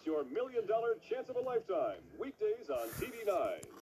It's your million dollar chance of a lifetime. Weekdays on TV9.